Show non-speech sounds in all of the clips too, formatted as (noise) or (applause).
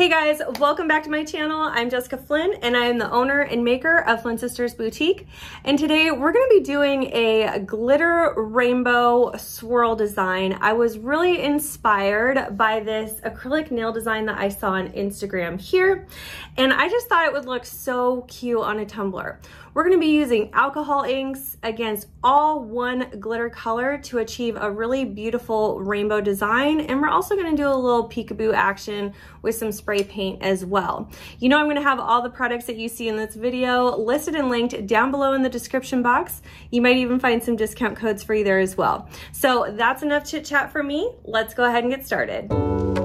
Hey guys, welcome back to my channel. I'm Jessica Flynn and I am the owner and maker of Flynn Sisters Boutique. And today we're gonna be doing a glitter rainbow swirl design. I was really inspired by this acrylic nail design that I saw on Instagram here. And I just thought it would look so cute on a tumbler. We're gonna be using alcohol inks against all one glitter color to achieve a really beautiful rainbow design. And we're also gonna do a little peekaboo action with some spray paint as well. You know I'm gonna have all the products that you see in this video listed and linked down below in the description box. You might even find some discount codes for you there as well. So that's enough chit chat for me. Let's go ahead and get started.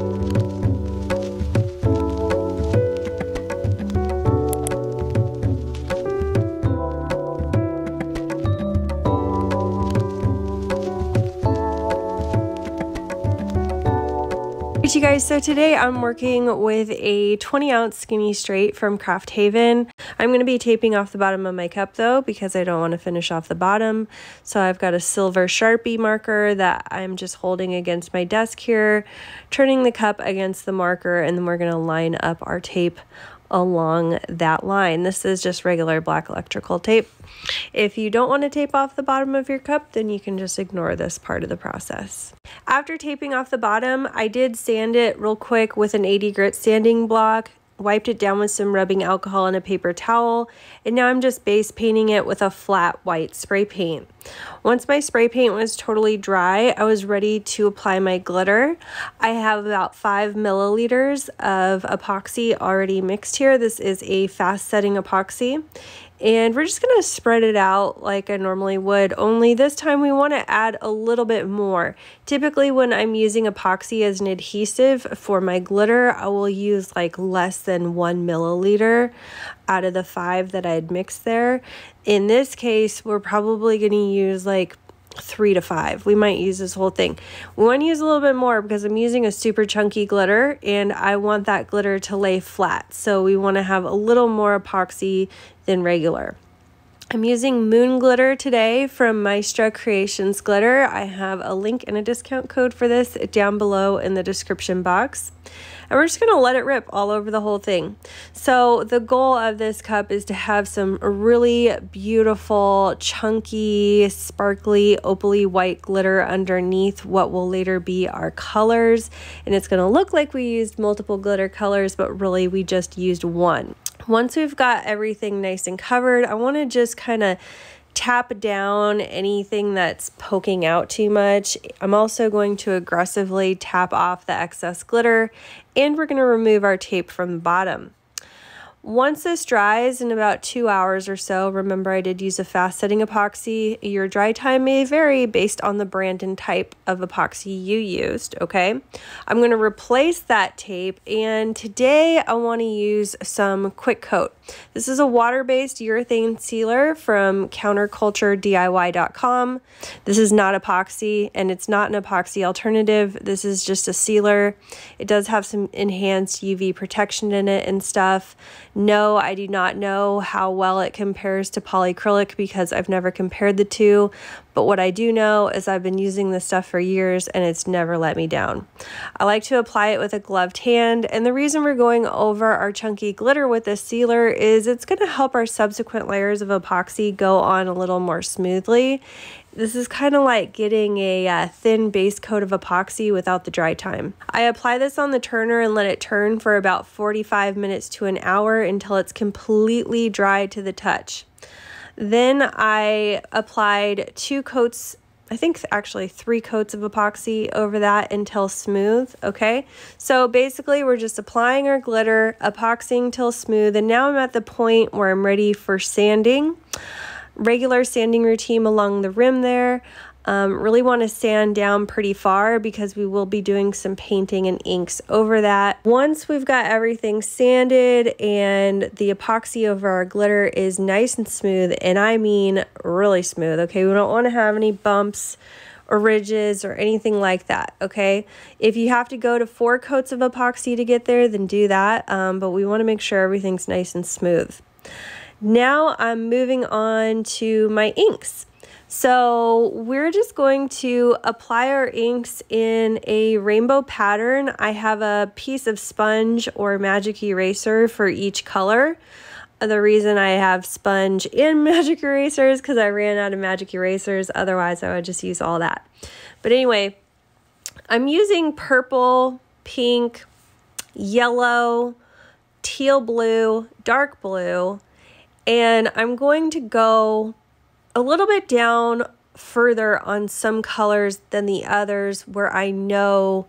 You guys, so today I'm working with a 20 ounce skinny straight from Craft Haven. I'm going to be taping off the bottom of my cup though because I don't want to finish off the bottom. So I've got a silver Sharpie marker that I'm just holding against my desk here, turning the cup against the marker and then we're going to line up our tape along that line. This is just regular black electrical tape. If you don't want to tape off the bottom of your cup, then you can just ignore this part of the process. After taping off the bottom, I did sand it real quick with an 80 grit sanding block wiped it down with some rubbing alcohol and a paper towel, and now I'm just base painting it with a flat white spray paint. Once my spray paint was totally dry, I was ready to apply my glitter. I have about five milliliters of epoxy already mixed here. This is a fast setting epoxy, and we're just going to spread it out like I normally would, only this time we want to add a little bit more. Typically when I'm using epoxy as an adhesive for my glitter, I will use like less than one milliliter out of the five that I'd mixed there. In this case, we're probably going to use like three to five. We might use this whole thing. We want to use a little bit more because I'm using a super chunky glitter and I want that glitter to lay flat. So we want to have a little more epoxy than regular. I'm using Moon Glitter today from Maestra Creations Glitter. I have a link and a discount code for this down below in the description box. And we're just going to let it rip all over the whole thing. So the goal of this cup is to have some really beautiful, chunky, sparkly, opaly white glitter underneath what will later be our colors. And it's going to look like we used multiple glitter colors, but really we just used one. Once we've got everything nice and covered, I want to just kind of tap down anything that's poking out too much. I'm also going to aggressively tap off the excess glitter and we're going to remove our tape from the bottom. Once this dries in about two hours or so, remember I did use a fast setting epoxy. Your dry time may vary based on the brand and type of epoxy you used, okay? I'm gonna replace that tape and today I wanna use some Quick Coat. This is a water-based urethane sealer from counterculturediy.com. This is not epoxy and it's not an epoxy alternative. This is just a sealer. It does have some enhanced UV protection in it and stuff. No, I do not know how well it compares to polyacrylic because I've never compared the two, but what I do know is I've been using this stuff for years and it's never let me down. I like to apply it with a gloved hand, and the reason we're going over our chunky glitter with this sealer is it's going to help our subsequent layers of epoxy go on a little more smoothly. This is kind of like getting a uh, thin base coat of epoxy without the dry time. I apply this on the turner and let it turn for about 45 minutes to an hour until it's completely dry to the touch. Then I applied two coats I think actually three coats of epoxy over that until smooth, okay? So basically we're just applying our glitter, epoxying till smooth, and now I'm at the point where I'm ready for sanding regular sanding routine along the rim there. Um, really want to sand down pretty far because we will be doing some painting and inks over that. Once we've got everything sanded and the epoxy over our glitter is nice and smooth, and I mean really smooth, okay? We don't want to have any bumps or ridges or anything like that, okay? If you have to go to four coats of epoxy to get there, then do that, um, but we want to make sure everything's nice and smooth. Now I'm moving on to my inks. So we're just going to apply our inks in a rainbow pattern. I have a piece of sponge or magic eraser for each color. Uh, the reason I have sponge and (laughs) magic erasers because I ran out of magic erasers. Otherwise, I would just use all that. But anyway, I'm using purple, pink, yellow, teal blue, dark blue, and I'm going to go a little bit down further on some colors than the others where I know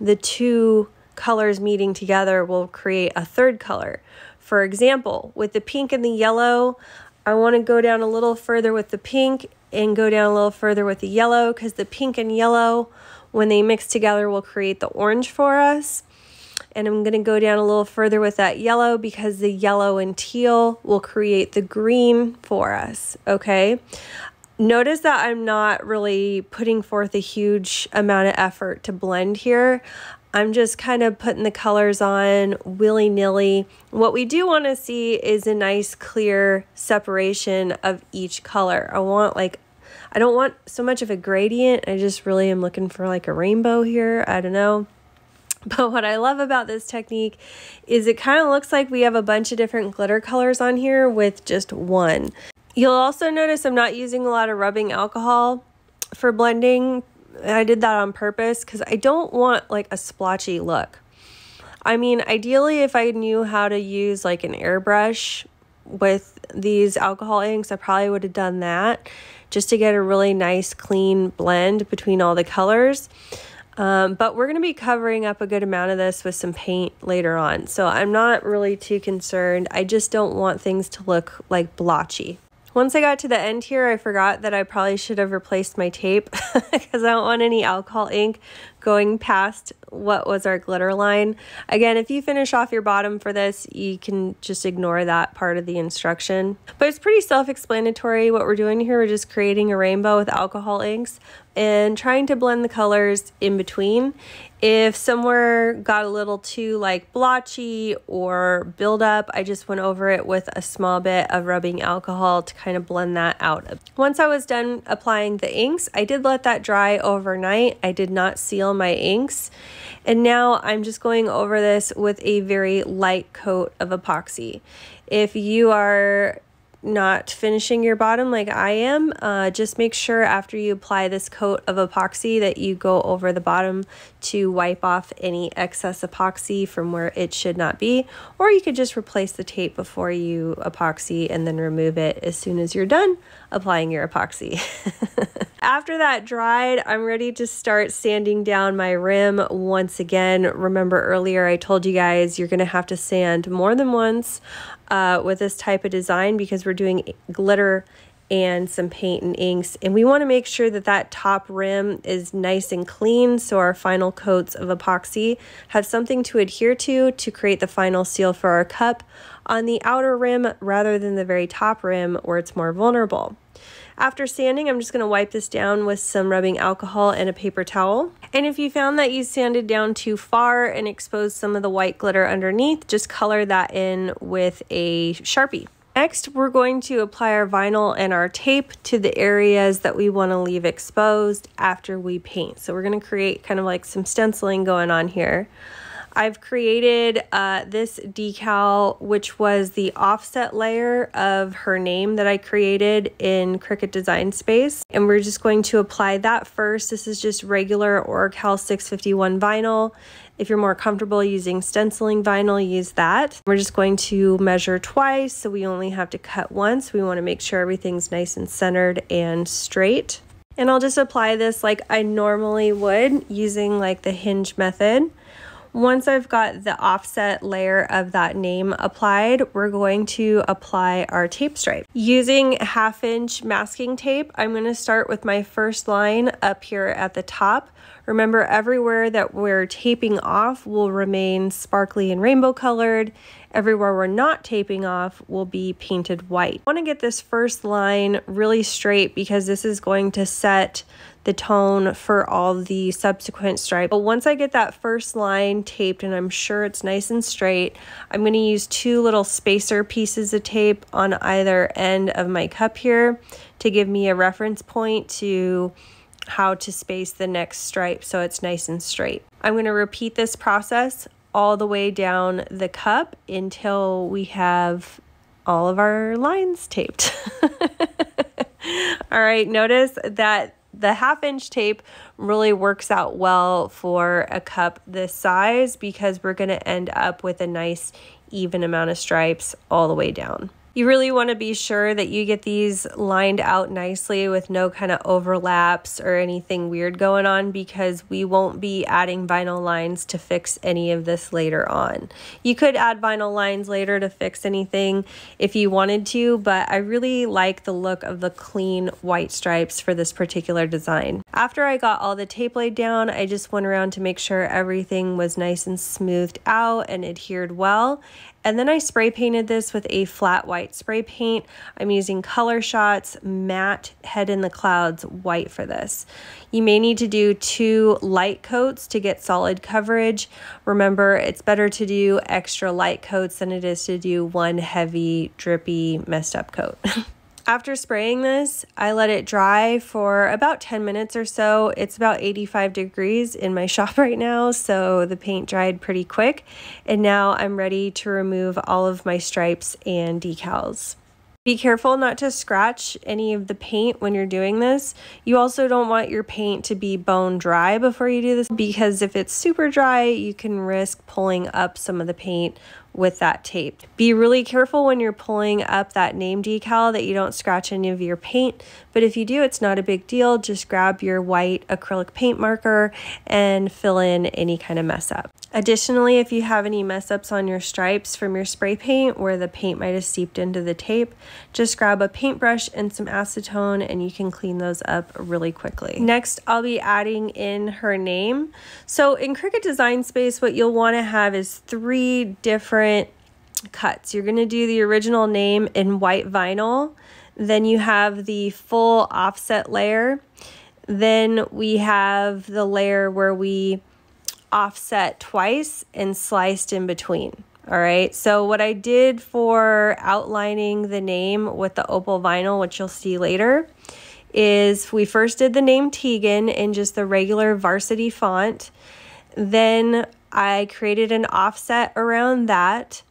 the two colors meeting together will create a third color. For example, with the pink and the yellow, I want to go down a little further with the pink and go down a little further with the yellow because the pink and yellow, when they mix together, will create the orange for us. And I'm going to go down a little further with that yellow because the yellow and teal will create the green for us, okay? Notice that I'm not really putting forth a huge amount of effort to blend here. I'm just kind of putting the colors on willy nilly. What we do want to see is a nice clear separation of each color. I want like, I don't want so much of a gradient. I just really am looking for like a rainbow here. I don't know. (laughs) But what I love about this technique is it kind of looks like we have a bunch of different glitter colors on here with just one. You'll also notice I'm not using a lot of rubbing alcohol for blending. I did that on purpose because I don't want like a splotchy look. I mean, ideally, if I knew how to use like an airbrush with these alcohol inks, I probably would have done that just to get a really nice clean blend between all the colors. Um, but we're going to be covering up a good amount of this with some paint later on. So I'm not really too concerned. I just don't want things to look like blotchy. Once I got to the end here, I forgot that I probably should have replaced my tape (laughs) because I don't want any alcohol ink going past what was our glitter line. Again, if you finish off your bottom for this, you can just ignore that part of the instruction. But it's pretty self-explanatory what we're doing here. We're just creating a rainbow with alcohol inks and trying to blend the colors in between. If somewhere got a little too like blotchy or buildup, I just went over it with a small bit of rubbing alcohol to kind of blend that out. Once I was done applying the inks, I did let that dry overnight. I did not seal my inks. And now I'm just going over this with a very light coat of epoxy. If you are not finishing your bottom like I am, uh, just make sure after you apply this coat of epoxy that you go over the bottom to wipe off any excess epoxy from where it should not be. Or you could just replace the tape before you epoxy and then remove it as soon as you're done applying your epoxy. (laughs) After that dried, I'm ready to start sanding down my rim once again. Remember earlier I told you guys you're going to have to sand more than once uh, with this type of design because we're doing glitter and some paint and inks and we want to make sure that that top rim is nice and clean so our final coats of epoxy have something to adhere to to create the final seal for our cup on the outer rim rather than the very top rim where it's more vulnerable. After sanding, I'm just going to wipe this down with some rubbing alcohol and a paper towel. And if you found that you sanded down too far and exposed some of the white glitter underneath, just color that in with a Sharpie. Next, we're going to apply our vinyl and our tape to the areas that we want to leave exposed after we paint. So we're going to create kind of like some stenciling going on here. I've created uh, this decal, which was the offset layer of her name that I created in Cricut Design Space. And we're just going to apply that first. This is just regular Oracal 651 vinyl. If you're more comfortable using stenciling vinyl, use that. We're just going to measure twice, so we only have to cut once. We want to make sure everything's nice and centered and straight. And I'll just apply this like I normally would using like the hinge method. Once I've got the offset layer of that name applied, we're going to apply our tape stripe. Using half inch masking tape, I'm gonna start with my first line up here at the top. Remember, everywhere that we're taping off will remain sparkly and rainbow colored. Everywhere we're not taping off will be painted white. I want to get this first line really straight because this is going to set the tone for all the subsequent stripes. But once I get that first line taped and I'm sure it's nice and straight, I'm going to use two little spacer pieces of tape on either end of my cup here to give me a reference point to how to space the next stripe so it's nice and straight. I'm going to repeat this process all the way down the cup until we have all of our lines taped. (laughs) all right, notice that the half inch tape really works out well for a cup this size because we're going to end up with a nice even amount of stripes all the way down. You really want to be sure that you get these lined out nicely with no kind of overlaps or anything weird going on because we won't be adding vinyl lines to fix any of this later on. You could add vinyl lines later to fix anything if you wanted to, but I really like the look of the clean white stripes for this particular design. After I got all the tape laid down, I just went around to make sure everything was nice and smoothed out and adhered well. And then I spray painted this with a flat white spray paint. I'm using Color Shots Matte Head in the Clouds white for this. You may need to do two light coats to get solid coverage. Remember, it's better to do extra light coats than it is to do one heavy, drippy, messed up coat. (laughs) After spraying this, I let it dry for about 10 minutes or so. It's about 85 degrees in my (laughs) shop right now, so the paint dried pretty quick. And now I'm ready to remove all of my stripes and decals. Be careful not to scratch any of the paint when you're doing this. You also don't want your paint to be bone dry before you do this because if it's super dry, you can risk pulling up some of the paint with that tape. Be really careful when you're pulling up that name decal that you don't scratch any of your paint, but if you do, it's not a big deal. Just grab your white acrylic paint marker and fill in any kind of mess up. Additionally, if you have any mess ups on your stripes from your spray paint where the paint might have seeped into the tape, just grab a paintbrush and some acetone and you can clean those up really quickly. Next, I'll be adding in her name. So in Cricut Design Space, what you'll want to have is three different different cuts. You're going to do the original name in white vinyl. Then you have the full offset layer. Then we have the layer where we offset twice and sliced in between. All right, so what I did for outlining the name with the opal vinyl, which you'll see later, is we first did the name Tegan in just the regular varsity font. Then I created an offset around that.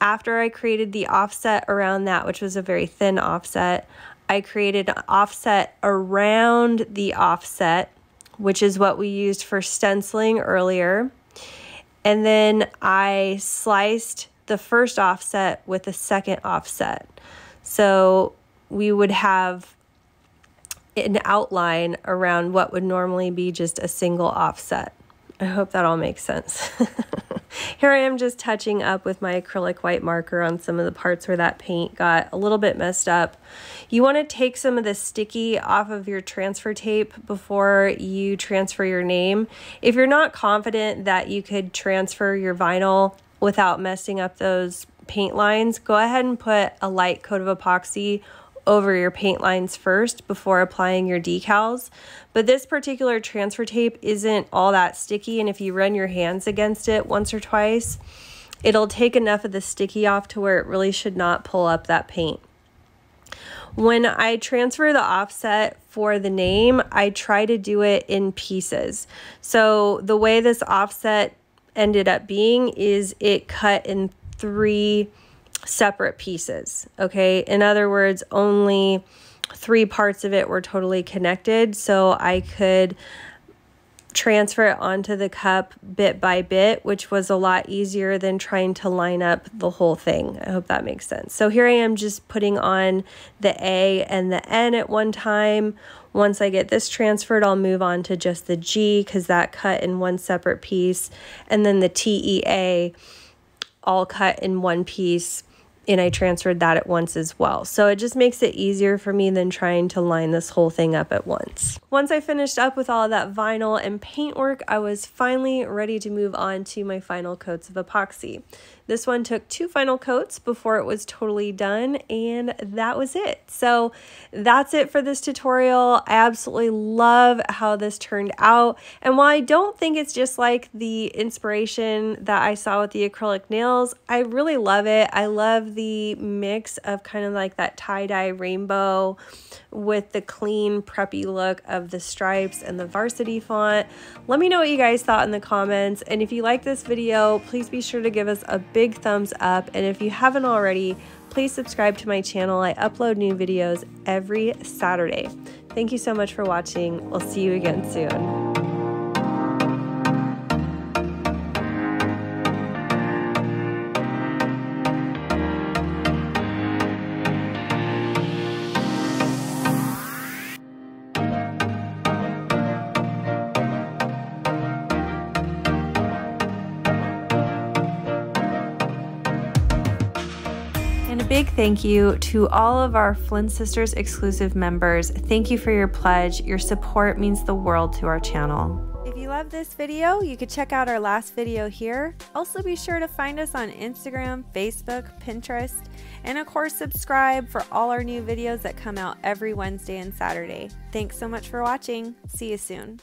After I created the offset around that, which was a very thin offset, I created an offset around the offset, which is what we used for stenciling earlier. And then I sliced the first offset with the second offset. So we would have an outline around what would normally be just a single offset. I hope that all makes sense. (laughs) Here I am just touching up with my acrylic white marker on some of the parts where that paint got a little bit messed up. You want to take some of the sticky off of your transfer tape before you transfer your name. If you're not confident that you could transfer your vinyl without messing up those paint lines, go ahead and put a light coat of epoxy over your paint lines first before applying your decals. But this particular transfer tape isn't all that sticky and if you run your hands against it once or twice, it'll take enough of the sticky off to where it really should not pull up that paint. When I transfer the offset for the name, I try to do it in pieces. So the way this offset ended up being is it cut in three separate pieces. Okay. In other words, only three parts of it were totally connected. So I could transfer it onto the cup bit by bit, which was a lot easier than trying to line up the whole thing. I hope that makes sense. So here I am just putting on the A and the N at one time. Once I get this transferred, I'll move on to just the G because that cut in one separate piece. And then the TEA all cut in one piece and I transferred that at once as well. So it just makes it easier for me than trying to line this whole thing up at once. Once I finished up with all that vinyl and paint work, I was finally ready to move on to my final coats of epoxy. This one took two final coats before it was totally done and that was it. So that's it for this tutorial. I absolutely love how this turned out. And while I don't think it's just like the inspiration that I saw with the acrylic nails, I really love it. I the mix of kind of like that tie-dye rainbow with the clean preppy look of the stripes and the varsity font. Let me know what you guys thought in the comments. And if you like this video, please be sure to give us a big thumbs up. And if you haven't already, please subscribe to my channel. I upload new videos every Saturday. Thank you so much for watching. We'll see you again soon. Big thank you to all of our Flynn Sisters exclusive members. Thank you for your pledge. Your support means the world to our channel. If you love this video, you could check out our last video here. Also be sure to find us on Instagram, Facebook, Pinterest, and of course subscribe for all our new videos that come out every Wednesday and Saturday. Thanks so much for watching. See you soon.